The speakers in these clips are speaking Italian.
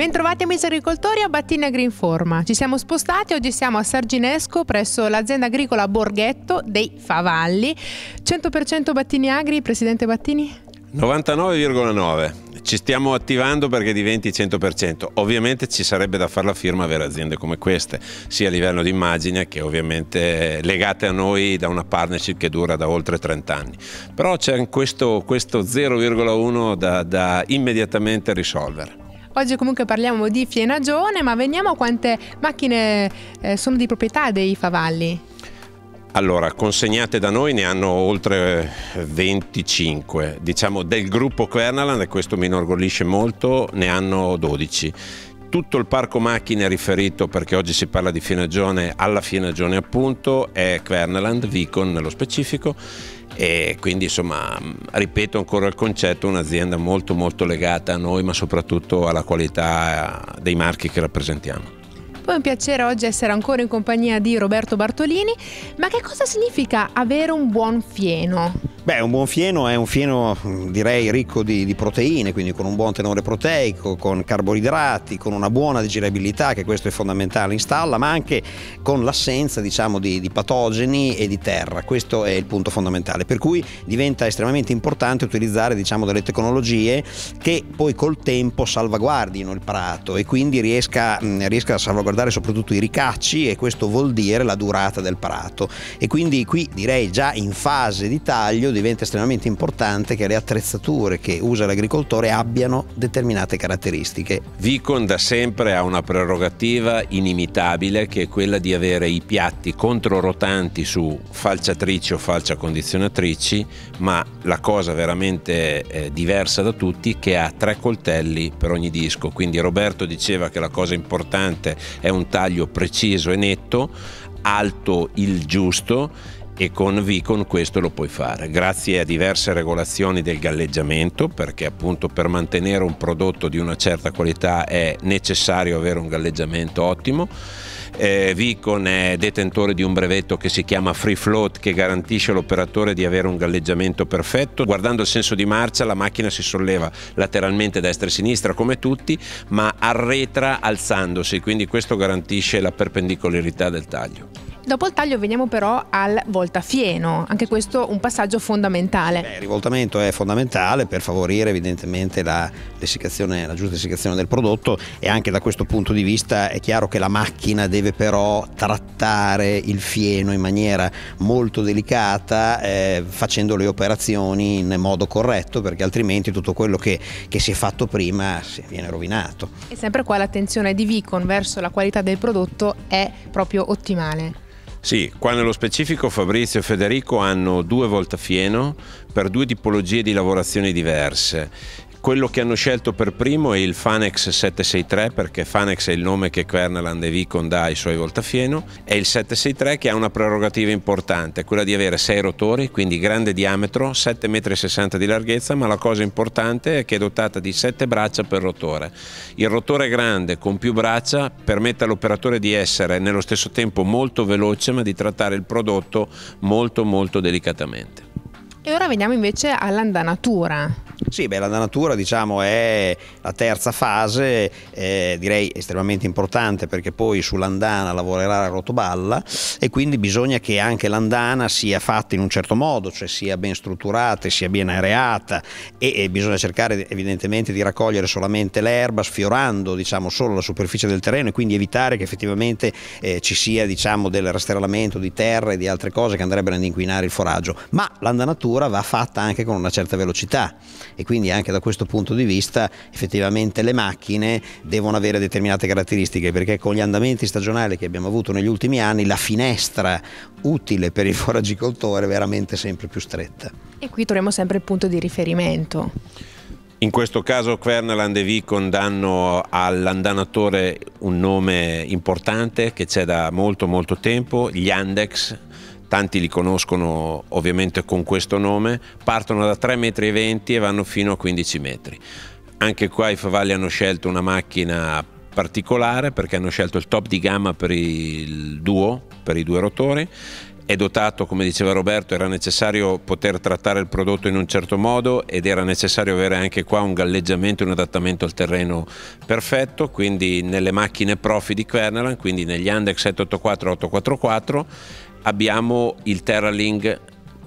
Bentrovati amici agricoltori a Battina Greenforma. Ci siamo spostati, oggi siamo a Sarginesco presso l'azienda agricola Borghetto dei Favalli. 100% Battini Agri, Presidente Battini? 99,9. Ci stiamo attivando perché diventi 100%. Ovviamente ci sarebbe da fare la firma avere aziende come queste, sia a livello di immagine che ovviamente legate a noi da una partnership che dura da oltre 30 anni. Però c'è questo, questo 0,1 da, da immediatamente risolvere. Oggi comunque parliamo di Fienagione, ma veniamo a quante macchine eh, sono di proprietà dei Favalli. Allora, consegnate da noi ne hanno oltre 25, diciamo del gruppo Quernaland, e questo mi inorgoglisce molto, ne hanno 12 tutto il parco macchine riferito, perché oggi si parla di Fienagione, alla Fienagione appunto, è Querneland, Vicon nello specifico e quindi insomma ripeto ancora il concetto, un'azienda molto molto legata a noi ma soprattutto alla qualità dei marchi che rappresentiamo. È un piacere oggi essere ancora in compagnia di Roberto Bartolini, ma che cosa significa avere un buon fieno? Beh, un buon fieno è un fieno direi ricco di, di, proteine, quindi con un buon tenore proteico, con carboidrati, con una buona digeribilità, che questo è fondamentale in stalla, ma anche con l'assenza diciamo, di, di, patogeni e di terra. Questo è il punto fondamentale. Per cui diventa estremamente importante utilizzare diciamo, delle tecnologie che poi col tempo salvaguardino il prato e quindi riesca, riesca a salvaguardare soprattutto i ricacci e questo vuol dire la durata del prato. E quindi qui direi già in fase di taglio diventa estremamente importante che le attrezzature che usa l'agricoltore abbiano determinate caratteristiche. Vicon da sempre ha una prerogativa inimitabile che è quella di avere i piatti controrotanti su falciatrici o falcia condizionatrici, ma la cosa veramente eh, diversa da tutti è che ha tre coltelli per ogni disco, quindi Roberto diceva che la cosa importante è un taglio preciso e netto, alto il giusto e con Vicon questo lo puoi fare grazie a diverse regolazioni del galleggiamento perché appunto per mantenere un prodotto di una certa qualità è necessario avere un galleggiamento ottimo eh, Vicon è detentore di un brevetto che si chiama Free Float che garantisce all'operatore di avere un galleggiamento perfetto. Guardando il senso di marcia la macchina si solleva lateralmente destra e sinistra come tutti ma arretra alzandosi quindi questo garantisce la perpendicolarità del taglio. Dopo il taglio veniamo però al voltafieno, anche questo un passaggio fondamentale. Beh, il rivoltamento è fondamentale per favorire evidentemente la, la giusta essiccazione del prodotto e anche da questo punto di vista è chiaro che la macchina deve però trattare il fieno in maniera molto delicata eh, facendo le operazioni in modo corretto perché altrimenti tutto quello che, che si è fatto prima viene rovinato. E sempre qua l'attenzione di Vicon verso la qualità del prodotto è proprio ottimale. Sì, qua nello specifico Fabrizio e Federico hanno due voltafieno per due tipologie di lavorazioni diverse quello che hanno scelto per primo è il Fanex 763 perché Fanex è il nome che Querneland e Vicon dà ai suoi voltafieno e il 763 che ha una prerogativa importante, quella di avere 6 rotori, quindi grande diametro, 7,60 m di larghezza, ma la cosa importante è che è dotata di 7 braccia per rotore. Il rotore grande con più braccia permette all'operatore di essere nello stesso tempo molto veloce ma di trattare il prodotto molto molto delicatamente. E ora veniamo invece all'andanatura. Sì, beh, la natura diciamo, è la terza fase, eh, direi estremamente importante perché poi sull'andana lavorerà la rotoballa e quindi bisogna che anche l'andana sia fatta in un certo modo, cioè sia ben strutturata, sia ben areata e, e bisogna cercare evidentemente di raccogliere solamente l'erba sfiorando diciamo, solo la superficie del terreno e quindi evitare che effettivamente eh, ci sia diciamo, del rastrellamento di terra e di altre cose che andrebbero ad inquinare il foraggio, ma l'andanatura va fatta anche con una certa velocità e quindi anche da questo punto di vista effettivamente le macchine devono avere determinate caratteristiche perché con gli andamenti stagionali che abbiamo avuto negli ultimi anni la finestra utile per il foragicoltore è veramente sempre più stretta. E qui troviamo sempre il punto di riferimento. In questo caso Querneland e Vicon danno all'andanatore un nome importante che c'è da molto molto tempo, gli Andex, tanti li conoscono ovviamente con questo nome, partono da 3,20 metri e vanno fino a 15 metri. Anche qua i Favalli hanno scelto una macchina particolare perché hanno scelto il top di gamma per il duo, per i due rotori è dotato, come diceva Roberto, era necessario poter trattare il prodotto in un certo modo ed era necessario avere anche qua un galleggiamento e un adattamento al terreno perfetto, quindi nelle macchine profi di Querneland, quindi negli Andex 784 e 844 abbiamo il TerraLink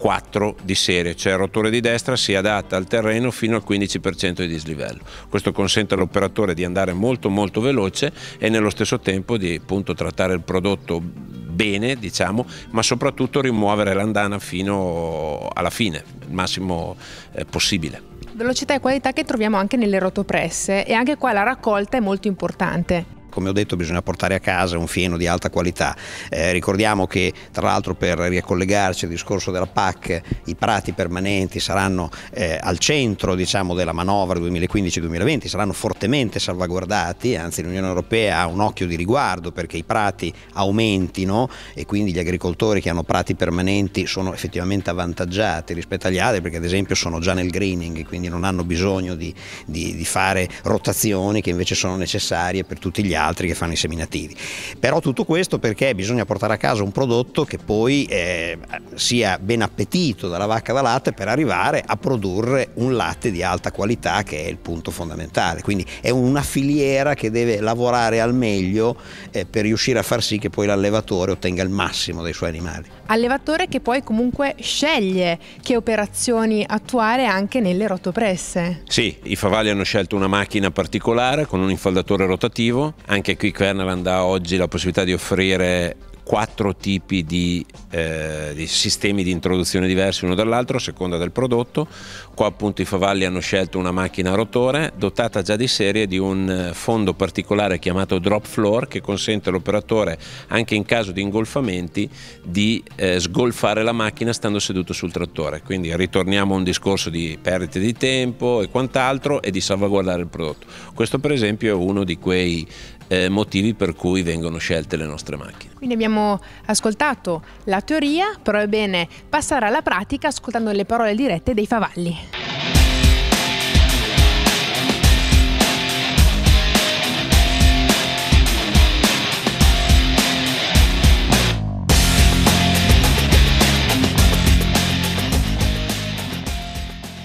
4 di serie, cioè il rotore di destra si adatta al terreno fino al 15% di dislivello. Questo consente all'operatore di andare molto molto veloce e nello stesso tempo di appunto trattare il prodotto bene, diciamo, ma soprattutto rimuovere l'andana fino alla fine, il massimo eh, possibile. Velocità e qualità che troviamo anche nelle rotopresse e anche qua la raccolta è molto importante come ho detto bisogna portare a casa un fieno di alta qualità. Eh, ricordiamo che tra l'altro per ricollegarci al discorso della PAC i prati permanenti saranno eh, al centro diciamo, della manovra 2015-2020, saranno fortemente salvaguardati, anzi l'Unione Europea ha un occhio di riguardo perché i prati aumentino e quindi gli agricoltori che hanno prati permanenti sono effettivamente avvantaggiati rispetto agli altri perché ad esempio sono già nel greening, quindi non hanno bisogno di, di, di fare rotazioni che invece sono necessarie per tutti gli altri altri che fanno i seminativi. Però tutto questo perché bisogna portare a casa un prodotto che poi eh, sia ben appetito dalla vacca da latte per arrivare a produrre un latte di alta qualità che è il punto fondamentale. Quindi è una filiera che deve lavorare al meglio eh, per riuscire a far sì che poi l'allevatore ottenga il massimo dai suoi animali. Allevatore che poi comunque sceglie che operazioni attuare anche nelle rotopresse. Sì, i favalli hanno scelto una macchina particolare con un infaldatore rotativo, anche qui Querneland ha oggi la possibilità di offrire quattro tipi di, eh, di, sistemi di introduzione diversi uno dall'altro a seconda del prodotto. Qua appunto i favalli hanno scelto una macchina a rotore dotata già di serie di un eh, fondo particolare chiamato drop floor che consente all'operatore anche in caso di ingolfamenti di eh, sgolfare la macchina stando seduto sul trattore. Quindi ritorniamo a un discorso di perdite di tempo e quant'altro e di salvaguardare il prodotto. Questo per esempio è uno di quei eh, motivi per cui vengono scelte le nostre macchine. Quindi abbiamo ascoltato la teoria, però è bene passare alla pratica ascoltando le parole dirette dei favalli.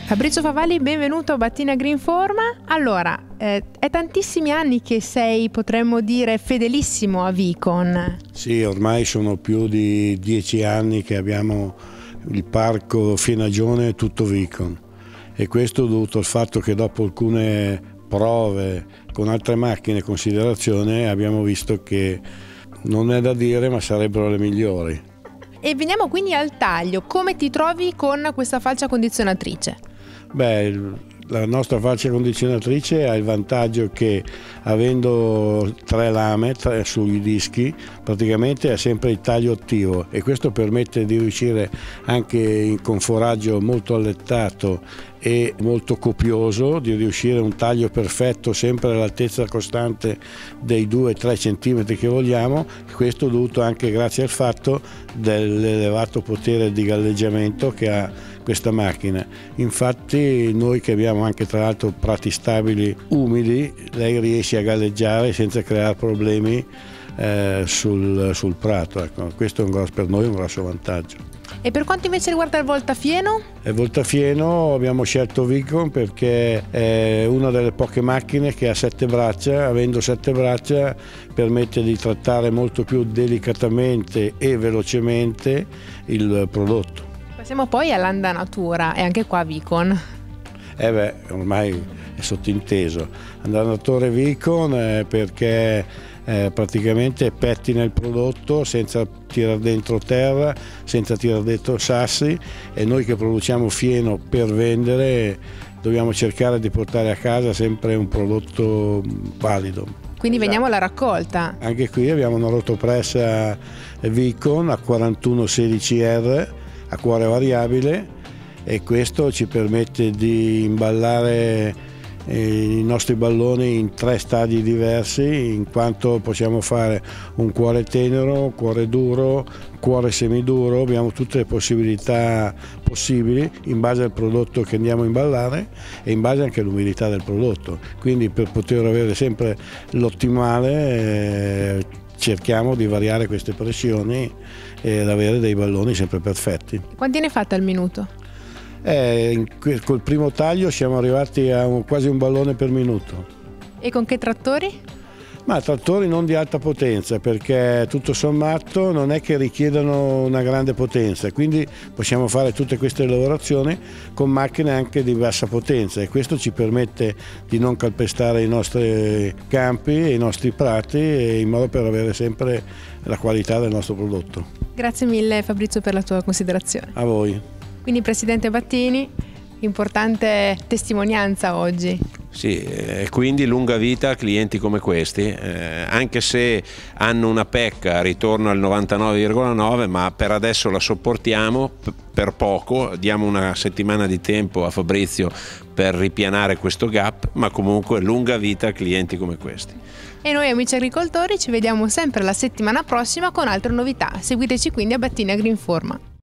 Fabrizio Favalli, benvenuto a Battina Greenforma. Allora, eh, è tantissimi anni che sei, potremmo dire, fedelissimo a Vicon. Sì, ormai sono più di dieci anni che abbiamo il parco Fienagione tutto Vicon e questo dovuto al fatto che dopo alcune prove con altre macchine e considerazione abbiamo visto che non è da dire ma sarebbero le migliori. E veniamo quindi al taglio, come ti trovi con questa falcia condizionatrice? Beh, la nostra faccia condizionatrice ha il vantaggio che avendo tre lame tre, sui dischi praticamente ha sempre il taglio attivo e questo permette di riuscire anche con foraggio molto allettato e molto copioso di riuscire a un taglio perfetto sempre all'altezza costante dei 2-3 cm che vogliamo questo dovuto anche grazie al fatto dell'elevato potere di galleggiamento che ha questa macchina. Infatti noi che abbiamo anche tra l'altro prati stabili umidi, lei riesce a galleggiare senza creare problemi eh, sul, sul, prato. Ecco, questo è un grosso, per noi un grosso vantaggio. E per quanto invece riguarda il voltafieno? Il voltafieno abbiamo scelto Vicon perché è una delle poche macchine che ha sette braccia, avendo sette braccia permette di trattare molto più delicatamente e velocemente il prodotto. Passiamo poi all'andanatura e anche qua Vicon. Eh beh, ormai è sottinteso. Andanatore Vicon eh, perché eh, praticamente pettina il prodotto senza tirare dentro terra, senza tirare dentro sassi e noi che produciamo fieno per vendere dobbiamo cercare di portare a casa sempre un prodotto valido. Quindi esatto. veniamo alla raccolta. Anche qui abbiamo una rotopressa Vicon a 4116R a cuore variabile e questo ci permette di imballare eh, i nostri balloni in tre stadi diversi in quanto possiamo fare un cuore tenero, cuore duro, cuore semiduro, abbiamo tutte le possibilità possibili in base al prodotto che andiamo a imballare e in base anche all'umidità del prodotto. Quindi per poter avere sempre l'ottimale eh, cerchiamo di variare queste pressioni ed avere dei balloni sempre perfetti. Quanti ne fate al minuto? Eh, col primo taglio siamo arrivati a un, quasi un ballone per minuto. E con che trattori? Ma trattori non di alta potenza perché tutto sommato non è che richiedano una grande potenza, quindi possiamo fare tutte queste lavorazioni con macchine anche di bassa potenza e questo ci permette di non calpestare i nostri campi e i nostri prati in modo per avere sempre la qualità del nostro prodotto. Grazie mille Fabrizio per la tua considerazione. A voi. Quindi Presidente Battini, importante testimonianza oggi. Sì, e eh, quindi lunga vita a clienti come questi, eh, anche se hanno una pecca ritorno al 99,9 ma per adesso la sopportiamo per poco, diamo una settimana di tempo a Fabrizio per ripianare questo gap, ma comunque lunga vita a clienti come questi. E noi amici agricoltori ci vediamo sempre la settimana prossima con altre novità. Seguiteci quindi a Battina Greenforma.